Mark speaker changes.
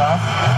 Speaker 1: Huh?